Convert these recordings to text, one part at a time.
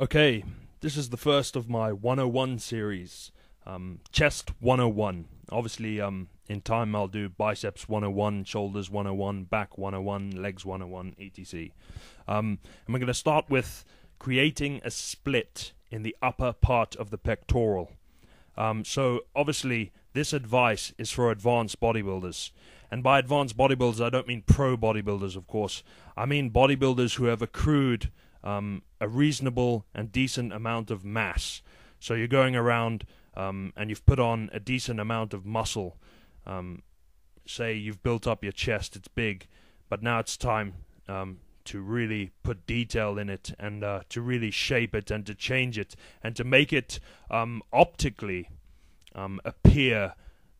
Okay, this is the first of my 101 series, um, Chest 101. Obviously, um, in time I'll do biceps 101, shoulders 101, back 101, legs 101, etc. Um, and we're going to start with creating a split in the upper part of the pectoral. Um, so, obviously, this advice is for advanced bodybuilders. And by advanced bodybuilders, I don't mean pro bodybuilders, of course. I mean bodybuilders who have accrued um, a reasonable and decent amount of mass. So you're going around um, and you've put on a decent amount of muscle. Um, say you've built up your chest, it's big, but now it's time um, to really put detail in it and uh, to really shape it and to change it and to make it um, optically um, appear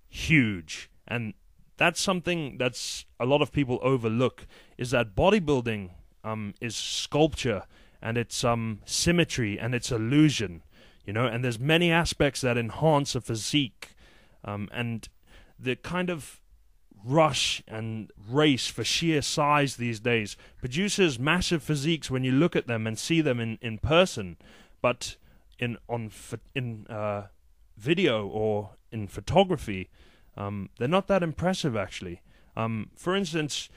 huge. And that's something that's a lot of people overlook is that bodybuilding um, is sculpture and it's symmetry and it's illusion, you know. And there's many aspects that enhance a physique, um, and the kind of rush and race for sheer size these days produces massive physiques when you look at them and see them in, in person, but in on in uh, video or in photography, um, they're not that impressive actually. Um, for instance,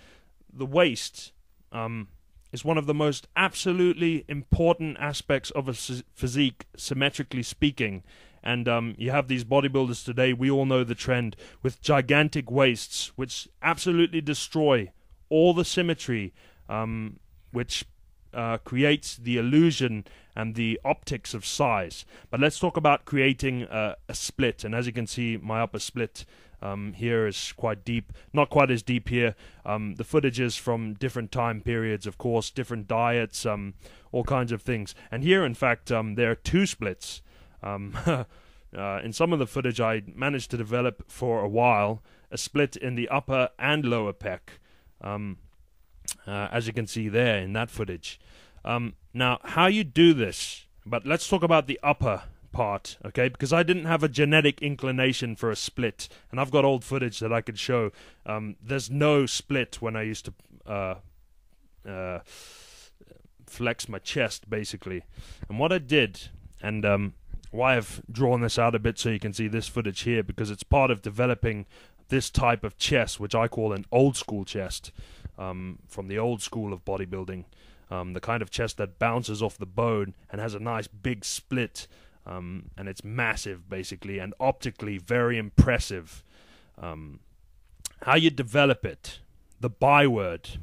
the waist. Um, is one of the most absolutely important aspects of a physique, symmetrically speaking. And um, you have these bodybuilders today, we all know the trend, with gigantic waists, which absolutely destroy all the symmetry, um, which uh, creates the illusion and the optics of size. But let's talk about creating a, a split. And as you can see, my upper split um, here is quite deep, not quite as deep here. Um, the footage is from different time periods, of course, different diets, um, all kinds of things. And here, in fact, um, there are two splits. Um, uh, in some of the footage, I managed to develop for a while a split in the upper and lower pec, um, uh, as you can see there in that footage. Now, how you do this, but let's talk about the upper part, okay? Because I didn't have a genetic inclination for a split, and I've got old footage that I could show. Um, there's no split when I used to uh, uh, flex my chest, basically. And what I did, and um, why I've drawn this out a bit so you can see this footage here, because it's part of developing this type of chest, which I call an old school chest, um, from the old school of bodybuilding. Um, the kind of chest that bounces off the bone and has a nice big split um, and it's massive basically and optically very impressive. Um, how you develop it, the byword,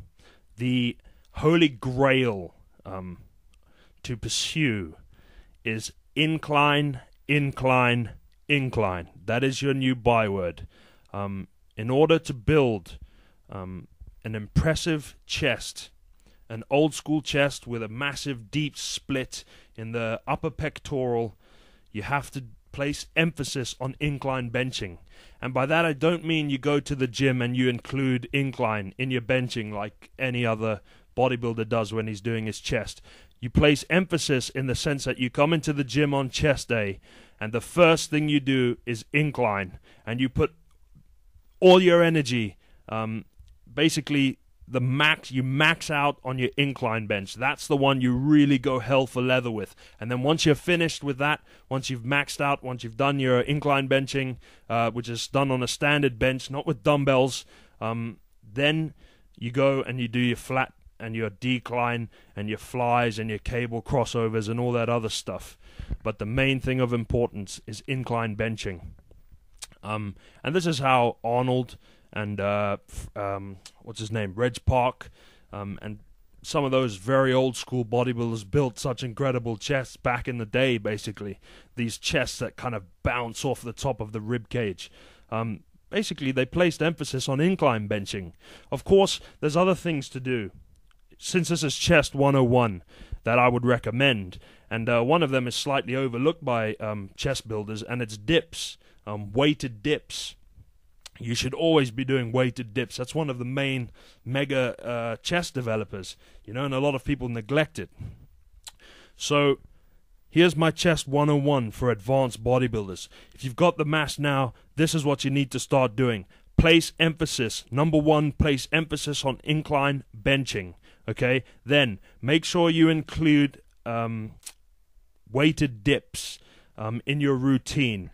the holy grail um, to pursue is incline, incline, incline. That is your new byword. Um, in order to build um, an impressive chest, an old school chest with a massive deep split in the upper pectoral you have to place emphasis on incline benching. And by that, I don't mean you go to the gym and you include incline in your benching like any other bodybuilder does when he's doing his chest. You place emphasis in the sense that you come into the gym on chest day, and the first thing you do is incline, and you put all your energy, um, basically the max you max out on your incline bench. That's the one you really go hell for leather with. And then once you're finished with that, once you've maxed out, once you've done your incline benching, uh, which is done on a standard bench, not with dumbbells, um, then you go and you do your flat and your decline and your flies and your cable crossovers and all that other stuff. But the main thing of importance is incline benching. Um, and this is how Arnold and uh, um, what's his name, Reg Park, um, and some of those very old school bodybuilders built such incredible chests back in the day. Basically, these chests that kind of bounce off the top of the rib cage. Um, basically, they placed emphasis on incline benching. Of course, there's other things to do. Since this is chest 101 that I would recommend, and uh, one of them is slightly overlooked by um, chest builders, and it's dips, um, weighted dips you should always be doing weighted dips. That's one of the main mega uh, chest developers, you know, and a lot of people neglect it. So here's my chest 101 for advanced bodybuilders. If you've got the mass now, this is what you need to start doing. Place emphasis. Number one, place emphasis on incline benching. Okay, then make sure you include um, weighted dips um, in your routine,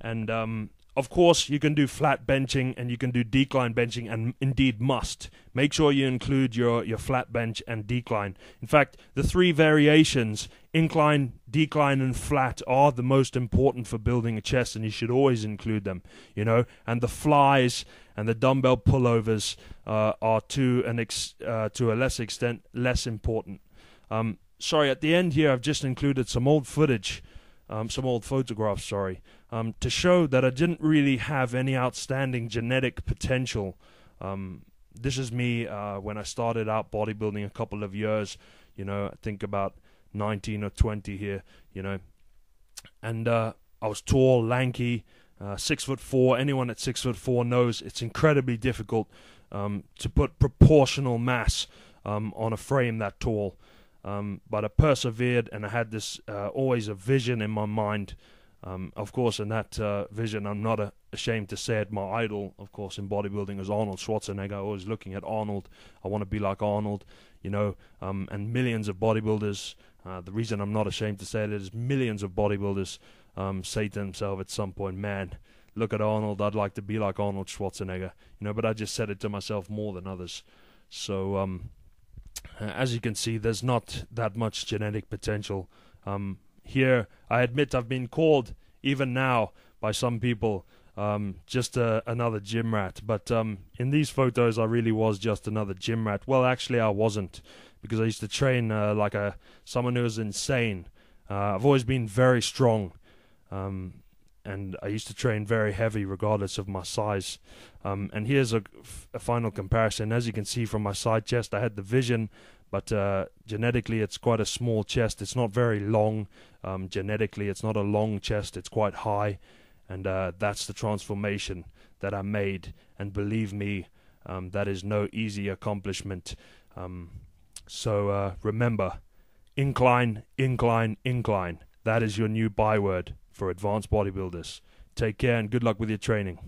and um, of course, you can do flat benching and you can do decline benching, and indeed must. Make sure you include your, your flat bench and decline. In fact, the three variations incline, decline, and flat are the most important for building a chest, and you should always include them. You know, and the flies and the dumbbell pullovers uh, are to an ex- uh, to a less extent less important. Um, sorry, at the end here, I've just included some old footage um, some old photographs, sorry, um, to show that I didn't really have any outstanding genetic potential. Um, this is me uh, when I started out bodybuilding a couple of years, you know, I think about 19 or 20 here, you know, and uh, I was tall, lanky, uh, six foot four. Anyone at six foot four knows it's incredibly difficult um, to put proportional mass um, on a frame that tall. Um, but I persevered and I had this uh, always a vision in my mind. Um, of course, in that uh, vision, I'm not ashamed to say it. My idol, of course, in bodybuilding is Arnold Schwarzenegger. I was looking at Arnold. I want to be like Arnold, you know, um, and millions of bodybuilders. Uh, the reason I'm not ashamed to say it is millions of bodybuilders um, say to themselves at some point, man, look at Arnold. I'd like to be like Arnold Schwarzenegger, you know, but I just said it to myself more than others. So, um, uh, as you can see, there's not that much genetic potential. Um, here, I admit I've been called, even now, by some people, um, just a, another gym rat. But um, in these photos, I really was just another gym rat. Well, actually, I wasn't, because I used to train uh, like a someone who was insane. Uh, I've always been very strong. Um, and I used to train very heavy regardless of my size. Um, and here's a, a, final comparison. As you can see from my side chest, I had the vision, but uh, genetically it's quite a small chest. It's not very long. Um, genetically, it's not a long chest. It's quite high, and uh, that's the transformation that I made. And believe me, um, that is no easy accomplishment. Um, so uh, remember, incline, incline, incline. That is your new byword for advanced bodybuilders. Take care and good luck with your training.